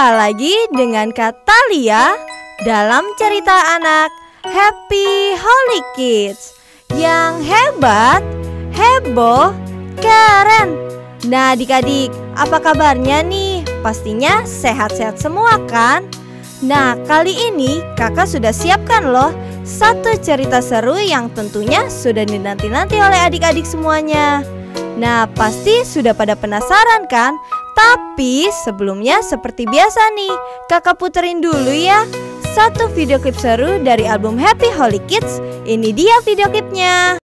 jumpa lagi dengan Kak Talia dalam cerita anak Happy Holy Kids yang hebat, heboh, keren. Nah adik-adik, apa kabarnya nih? Pastinya sehat-sehat semua kan? Nah kali ini kakak sudah siapkan loh satu cerita seru yang tentunya sudah dinanti-nanti oleh adik-adik semuanya. Nah, pasti sudah pada penasaran kan? Tapi sebelumnya seperti biasa nih, kakak puterin dulu ya satu video klip seru dari album Happy Holy Kids. Ini dia video klipnya.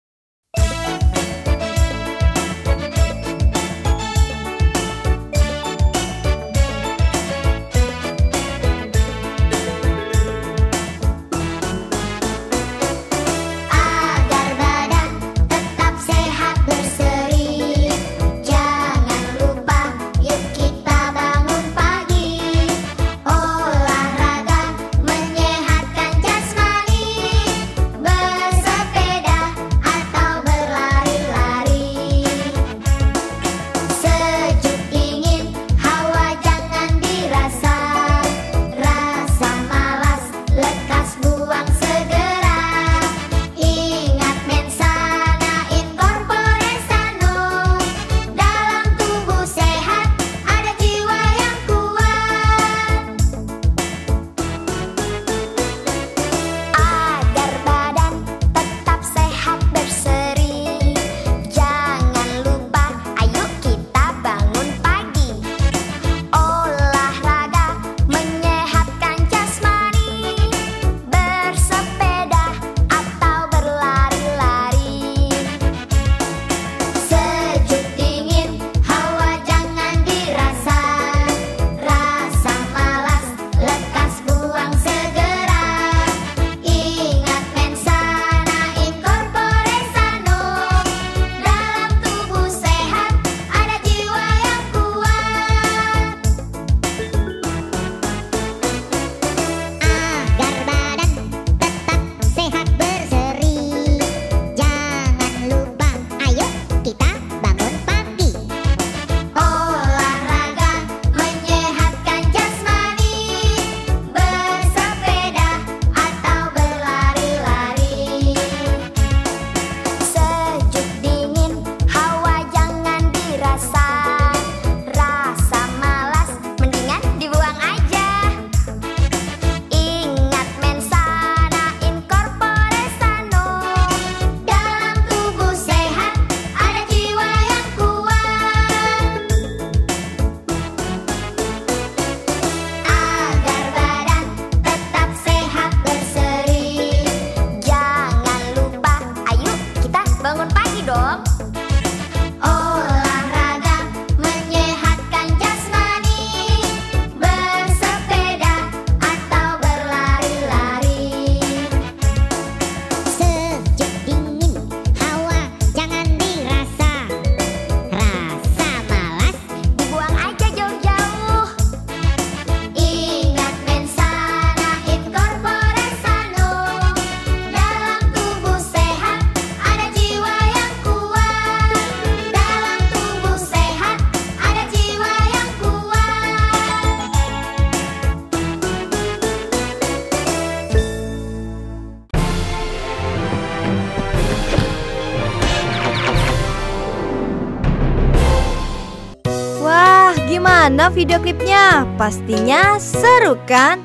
Video klipnya? Pastinya seru kan?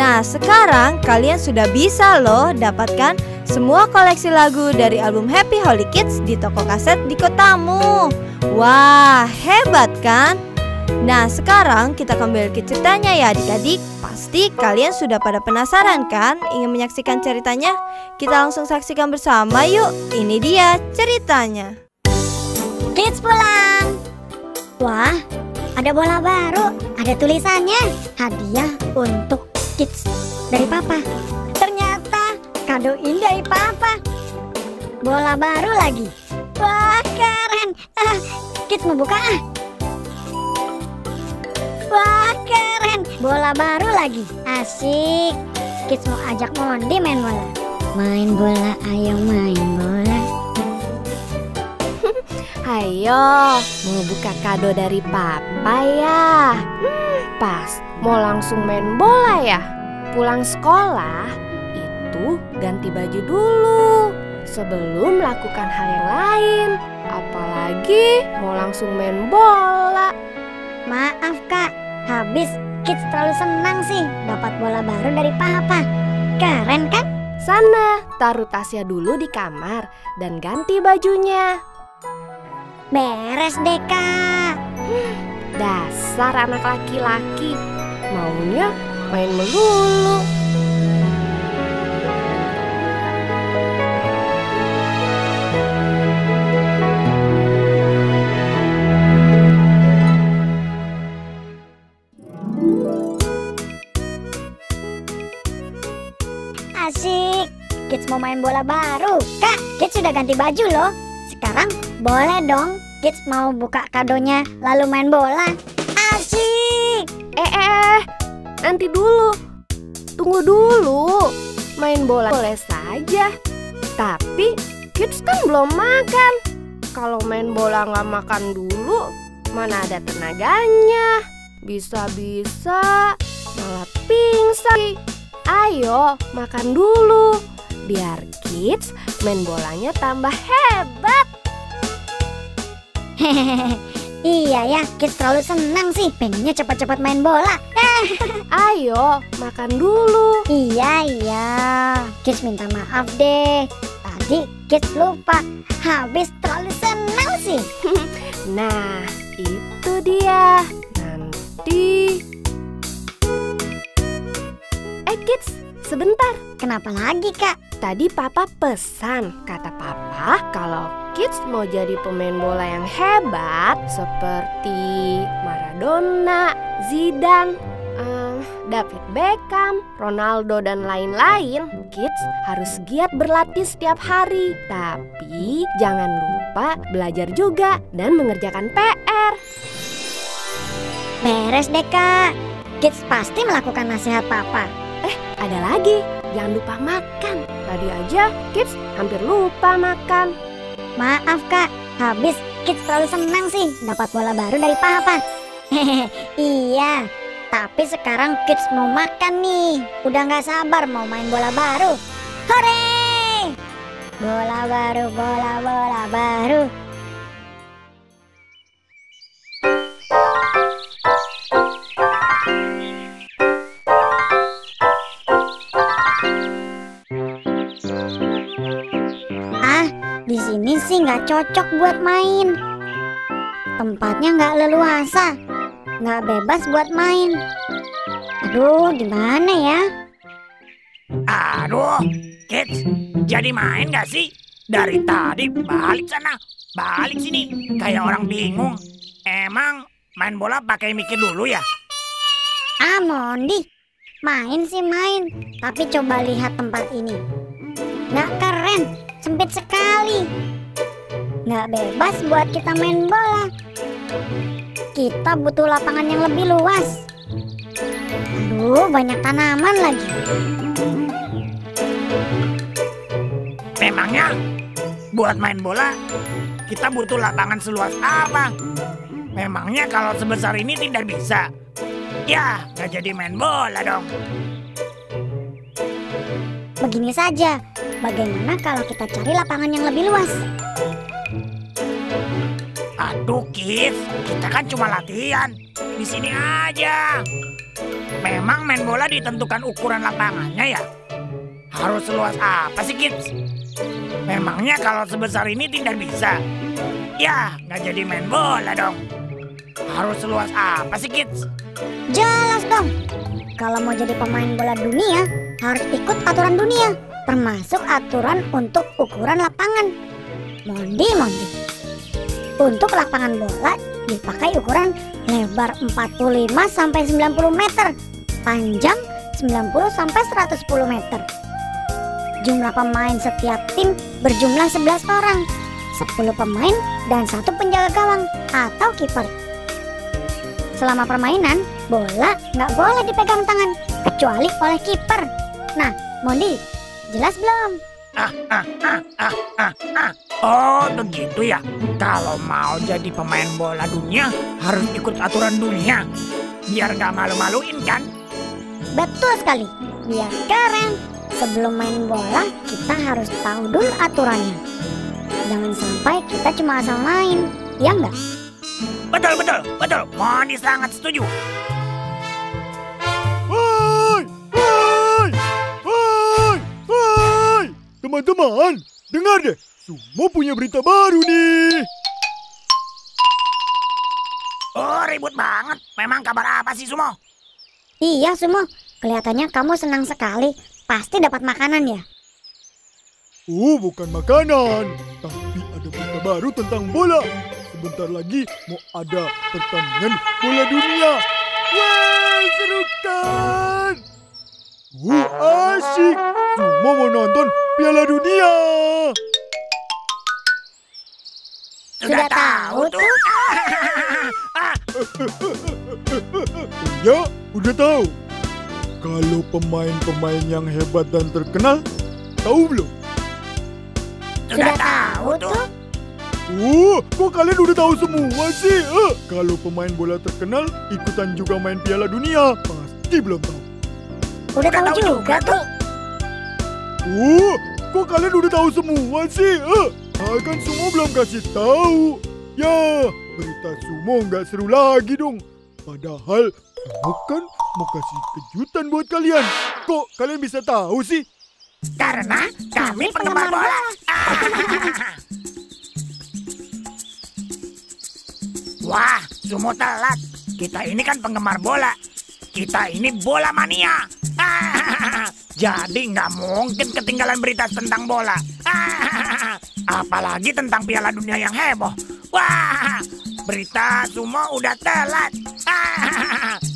Nah sekarang kalian sudah bisa loh dapatkan semua koleksi lagu dari album Happy Holy Kids di toko kaset di kotamu Wah hebat kan? Nah sekarang kita kembali ke ceritanya ya adik-adik Pasti kalian sudah pada penasaran kan ingin menyaksikan ceritanya? Kita langsung saksikan bersama yuk Ini dia ceritanya Kids pulang Wah ada bola baru, ada tulisannya. Hadiah untuk kids dari papa. Ternyata kado ini dari papa. Bola baru lagi. Wah, keren. Ah, kids mau buka ah. Wah, keren. Bola baru lagi. Asik. Kids mau ajak Mondi main bola. Main bola, ayo main bola. Ayo, mau buka kado dari papa ya? Hmm, pas, mau langsung main bola ya? Pulang sekolah, itu ganti baju dulu sebelum melakukan hal yang lain. Apalagi mau langsung main bola. Maaf kak, habis kids terlalu senang sih dapat bola baru dari papa. Keren kan? Sana, taruh tasnya dulu di kamar dan ganti bajunya. Beres deh kak. Dasar anak laki-laki, maunya main melulu. Asik. Kids mau main bola baru. Kak, Kids sudah ganti baju loh. Sekarang boleh dong Kids mau buka kadonya lalu main bola. Asik. Eh, eh, eh, nanti dulu. Tunggu dulu. Main bola boleh saja. Tapi kids kan belum makan. Kalau main bola nggak makan dulu, mana ada tenaganya. Bisa-bisa malah pingsan. Ayo, makan dulu. Biar kids main bolanya tambah hebat. Hehehe. Iya ya, Kids terlalu senang sih pengennya cepat-cepat main bola. Ayo, makan dulu. Iya iya, Kids minta maaf deh. Tadi Kids lupa, habis terlalu senang sih. Nah, itu dia. Nanti. Eh, kids, sebentar. Kenapa lagi kak? Tadi papa pesan, kata papa, kalau kids mau jadi pemain bola yang hebat seperti Maradona, Zidane, eh, David Beckham, Ronaldo dan lain-lain, kids harus giat berlatih setiap hari. Tapi jangan lupa belajar juga dan mengerjakan PR. Beres deh kak. Kids pasti melakukan nasihat papa. Ada lagi, jangan lupa makan. Tadi aja kids hampir lupa makan. Maaf kak, habis Kids terlalu senang sih dapat bola baru dari papa. Hehehe, iya. Tapi sekarang Kids mau makan nih. Udah nggak sabar mau main bola baru. Hore! Bola baru, bola bola baru. Sih nggak cocok buat main. Tempatnya nggak leluasa, nggak bebas buat main. Aduh, di mana ya? Aduh, kids, jadi main gak sih? Dari tadi balik sana, balik sini, kayak orang bingung. Emang main bola pakai mikir dulu ya? Ah, Mondi, main sih main, tapi coba lihat tempat ini. Nggak keren, sempit sekali. Nggak bebas buat kita main bola. Kita butuh lapangan yang lebih luas. Aduh, banyak tanaman lagi. Memangnya buat main bola kita butuh lapangan seluas apa? Memangnya kalau sebesar ini tidak bisa? Ya, nggak jadi main bola dong. Begini saja, bagaimana kalau kita cari lapangan yang lebih luas? Aduh, kids, kita kan cuma latihan. Di sini aja. Memang main bola ditentukan ukuran lapangannya ya? Harus seluas apa sih, kids? Memangnya kalau sebesar ini tidak bisa? Ya, nggak jadi main bola dong. Harus seluas apa sih, kids? Jelas dong. Kalau mau jadi pemain bola dunia, harus ikut aturan dunia, termasuk aturan untuk ukuran lapangan. Mondi, Mondi. Untuk lapangan bola dipakai ukuran lebar 45 sampai 90 meter, panjang 90 sampai 110 meter. Jumlah pemain setiap tim berjumlah 11 orang, 10 pemain dan satu penjaga gawang atau kiper. Selama permainan, bola nggak boleh dipegang tangan kecuali oleh kiper. Nah, Mondi, jelas belum? Ah, ah, ah, ah, ah, ah. Oh, begitu ya. Kalau mau jadi pemain bola dunia, harus ikut aturan dunia. Biar nggak malu-maluin kan? Betul sekali. Biar keren. Sebelum main bola, kita harus tahu dulu aturannya. Jangan sampai kita cuma asal main. Ya enggak? Betul, betul, betul. Moni sangat setuju. Hai, hai, hai, hai. Teman-teman, dengar deh. Sumo punya berita baru nih. Oh, ribut banget. Memang kabar apa sih, Sumo? Iya, Sumo. Kelihatannya kamu senang sekali. Pasti dapat makanan ya? Oh, bukan makanan, tapi ada berita baru tentang bola. Sebentar lagi mau ada pertandingan bola dunia. Wah, seru kan? Uh, asik. Semua mau nonton Piala Dunia. Sudah tahu tuh. Ah, Ya, udah tahu. Kalau pemain-pemain yang hebat dan terkenal, tahu belum? sudah tahu tuh. Oh, kok kalian udah tahu semua sih? Eh, kalau pemain bola terkenal ikutan juga main Piala Dunia, pasti belum tahu. Udah tahu juga tuh. Oh, kok kalian udah tahu semua sih? Eh, ah, kan semua belum kasih tahu. Ya, berita sumo nggak seru lagi dong. Padahal sumo kan mau kasih kejutan buat kalian. Kok kalian bisa tahu sih? Karena kami penggemar bola. Wah, Sumo telat. Kita ini kan penggemar bola. Kita ini bola mania. Jadi nggak mungkin ketinggalan berita tentang bola. Apalagi tentang Piala Dunia yang heboh. Wah, berita Sumo udah telat.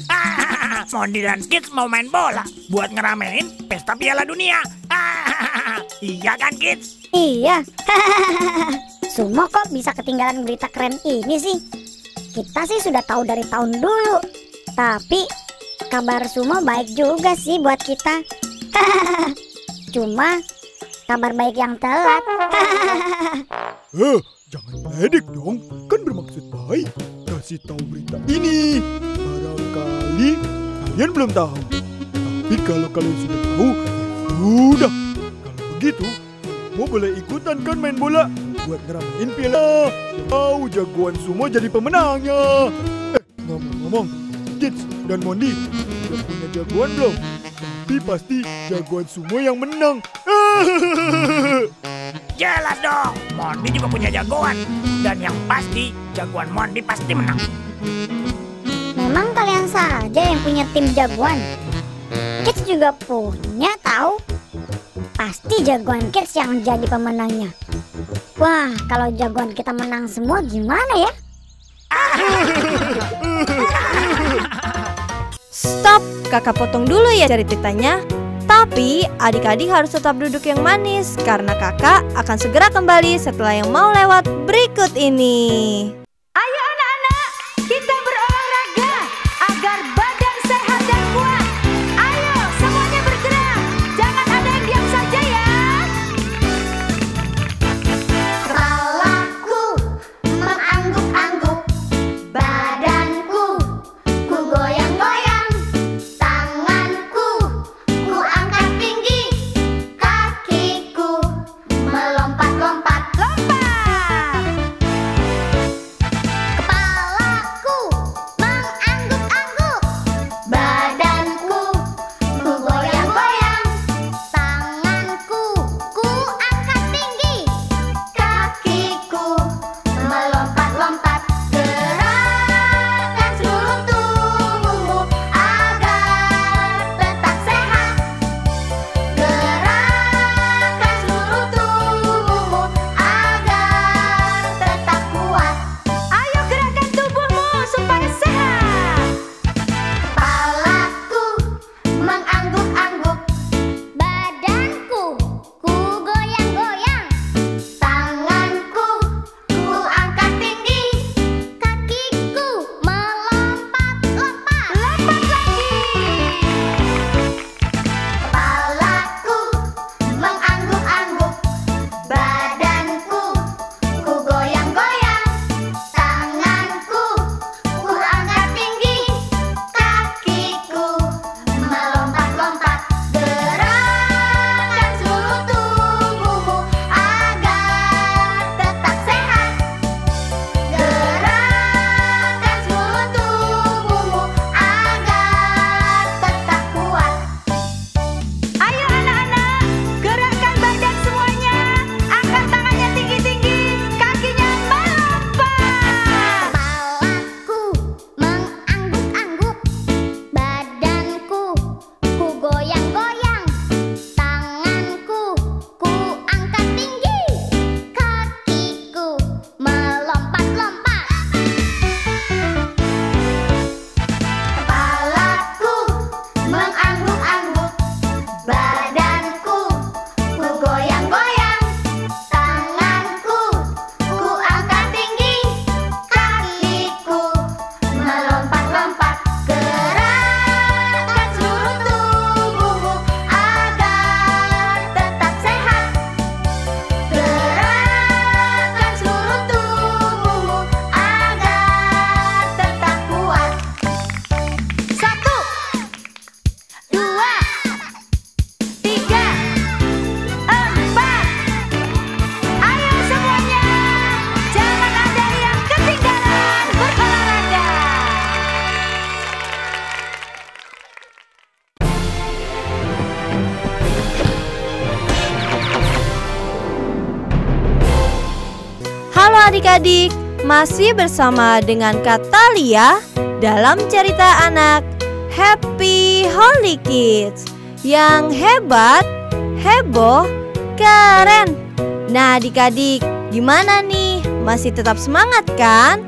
Mondi dan Kids mau main bola buat ngeramein pesta Piala Dunia. iya kan Kids? Iya. Sumo kok bisa ketinggalan berita keren ini sih? Kita sih sudah tahu dari tahun dulu. Tapi kabar Sumo baik juga sih buat kita. Cuma kabar baik yang telat. Eh, jangan ledek dong. Kan bermaksud baik. Kasih tahu berita ini. Barangkali kalian belum tahu. Tapi kalau kalian sudah tahu, ya sudah. Kalau begitu, mau boleh ikutan kan main bola buat ngeramein piala. Tahu jagoan sumo jadi pemenangnya. Eh, ngomong-ngomong, Kids dan Mondi udah punya jagoan belum? Tapi pasti jagoan sumo yang menang. Jelas dong, Mondi juga punya jagoan. Dan yang pasti, jagoan Mondi pasti menang. Memang kalian saja yang punya tim jagoan. Kids juga punya tahu. Pasti jagoan Kids yang jadi pemenangnya. Wah, kalau jagoan kita menang semua gimana ya? Stop, kakak potong dulu ya ceritanya. Tapi adik-adik harus tetap duduk yang manis karena kakak akan segera kembali setelah yang mau lewat berikut ini. Adik-adik, masih bersama dengan Katalia dalam cerita anak Happy Holy Kids yang hebat, heboh, keren. Nah, adik-adik, gimana nih? Masih tetap semangat kan?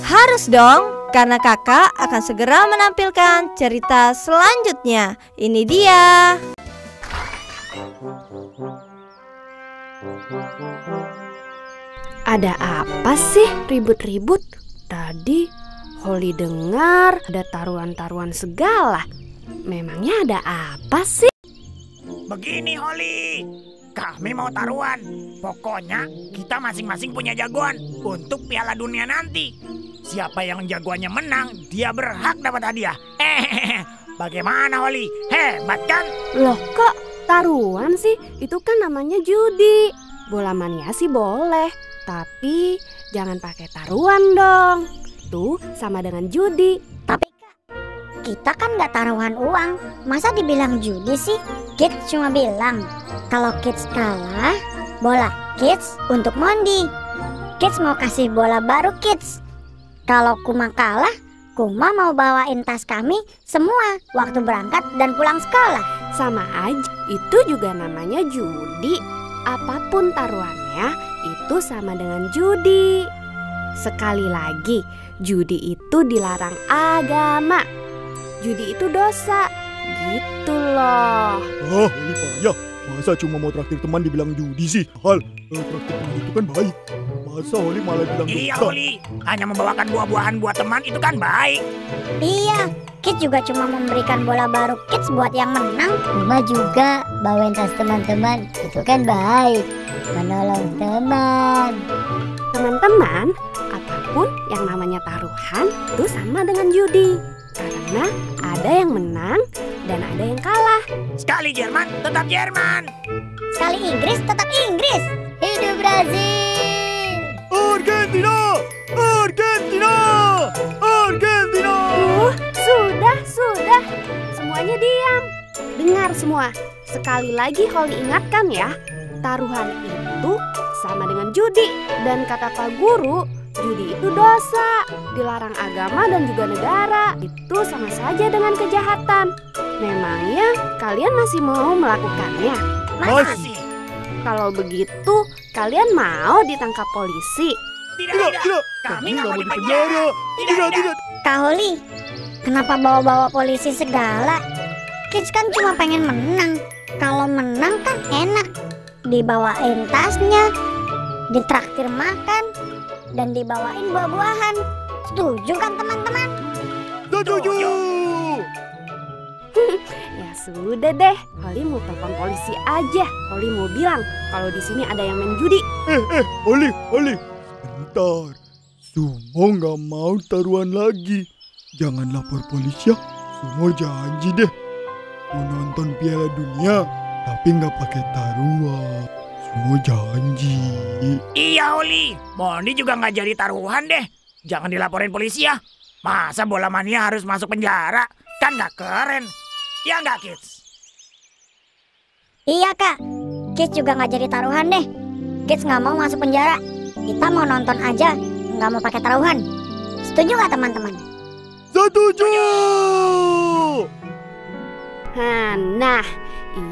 Harus dong, karena kakak akan segera menampilkan cerita selanjutnya. Ini dia. Ada apa sih ribut-ribut? Tadi Holly dengar ada taruhan-taruhan segala. Memangnya ada apa sih? Begini Holly, kami mau taruhan. Pokoknya kita masing-masing punya jagoan untuk Piala Dunia nanti. Siapa yang jagoannya menang, dia berhak dapat hadiah. Hehehe. Bagaimana Holly? Hebat kan? Loh kok taruhan sih? Itu kan namanya judi. Bola mania sih boleh, tapi jangan pakai taruhan dong. Tuh sama dengan judi. Tapi kita kan nggak taruhan uang. Masa dibilang judi sih? Kids cuma bilang kalau kids kalah, bola kids untuk Mondi. Kids mau kasih bola baru kids. Kalau Kuma kalah, Kuma mau bawain tas kami semua waktu berangkat dan pulang sekolah. Sama aja, itu juga namanya judi. Apa pun taruhannya, itu sama dengan judi. Sekali lagi, judi itu dilarang agama. Judi itu dosa. Gitu loh. Ah, Oli payah. Masa cuma mau traktir teman dibilang judi sih? Hal, eh, traktir teman itu kan baik. Masa Oli malah bilang Iya? Holly, hanya membawakan buah-buahan buat teman itu kan baik. Iya, kids juga cuma memberikan bola baru kids buat yang menang. Kuma juga bawain tas teman-teman. Itu kan baik. Menolong teman. Teman-teman, apa pun yang namanya taruhan itu sama dengan judi. Karena ada yang menang dan ada yang kalah. Sekali Jerman, tetap Jerman. Sekali Inggris tetap Inggris. Hidup Brazil. Argentina! Semuanya diam. Dengar semua. Sekali lagi Holly ingatkan ya. Taruhan itu sama dengan judi. Dan kata Pak Guru, judi itu dosa. Dilarang agama dan juga negara. Itu sama saja dengan kejahatan. Memangnya kalian masih mau melakukannya? Masih. Kalau begitu, kalian mau ditangkap polisi? Tidak, Tidak, tidak. tidak. Kami nggak nggak mau dipenjara. Tidak, Tidak, tidak. tidak. Kak Holly, kenapa bawa-bawa polisi segala? Kids kan cuma pengen menang. Kalau menang kan enak. Dibawain tasnya, ditraktir makan, dan dibawain buah-buahan. Setuju kan teman-teman? Setuju! Ya sudah deh, Holly mau telepon polisi aja. Holly mau bilang kalau di sini ada yang main judi. Eh, eh, Oli, Oli. Sebentar. Sumo nggak mau taruhan lagi. Jangan lapor polisi ya. Sumo janji deh. Mau nonton Piala Dunia, tapi nggak pakai taruhan. Sumo janji. Iya Holly, Mondi juga nggak jadi taruhan deh. Jangan dilaporin polisi ya. Masa bola mania harus masuk penjara? Kan nggak keren. Ya nggak kids? Iya kak, Kids juga nggak jadi taruhan deh. Kids nggak mau masuk penjara. Kita mau nonton aja, nggak mau pakai taruhan. Setuju nggak teman-teman? Setuju! Nah, nah,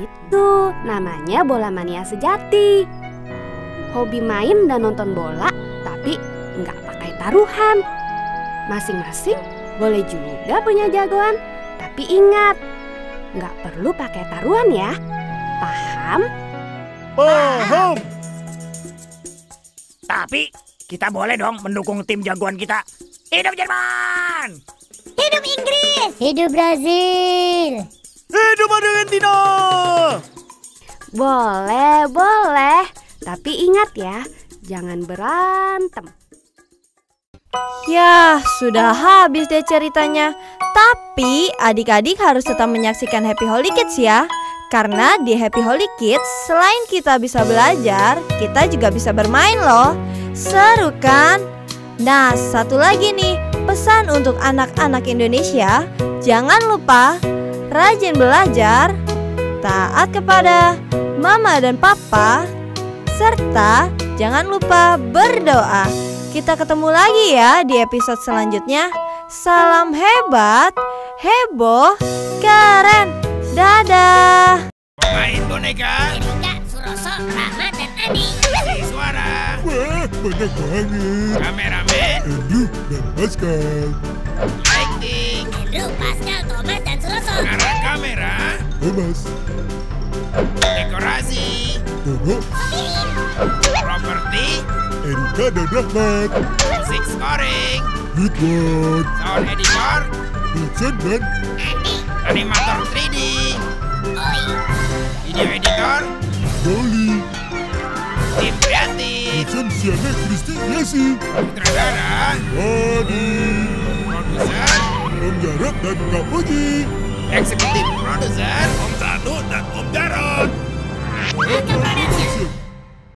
itu namanya bola mania sejati. Hobi main dan nonton bola, tapi nggak pakai taruhan. Masing-masing boleh juga punya jagoan, tapi ingat, nggak perlu pakai taruhan ya. Paham? Paham! Tapi kita boleh dong mendukung tim jagoan kita. Hidup Jerman! Hidup Inggris! Hidup Brazil! Hidup Argentina! Boleh, boleh. Tapi ingat ya, jangan berantem. Ya, sudah habis deh ceritanya. Tapi adik-adik harus tetap menyaksikan Happy Holy Kids ya. Karena di Happy Holy Kids, selain kita bisa belajar, kita juga bisa bermain loh. Seru kan? Nah, satu lagi nih, pesan untuk anak-anak Indonesia, jangan lupa rajin belajar, taat kepada mama dan papa, serta jangan lupa berdoa. Kita ketemu lagi ya di episode selanjutnya. Salam hebat, heboh, keren. Dadah. Main boneka, Erika, Suroso, Rama, dan Adi. suara, Wah, banyak banget. kameramen, Andrew dan Pascal. lighting, Andrew, Pascal, Thomas, dan Suroso. arah kamera, Thomas, dekorasi, Tono, properti, Erika dan Rahmat. musik scoring, Ridwan, sound editor, Vincent dan Andi, animator 3D, Oi, video editor, Dolly. tim kreatif, Vincent Siana Kristi Yasi. sutradara, Adi, produser, Om Jarot dan Kak Puji. eksekutif produser, Om Satu dan Om Jarot. Siap.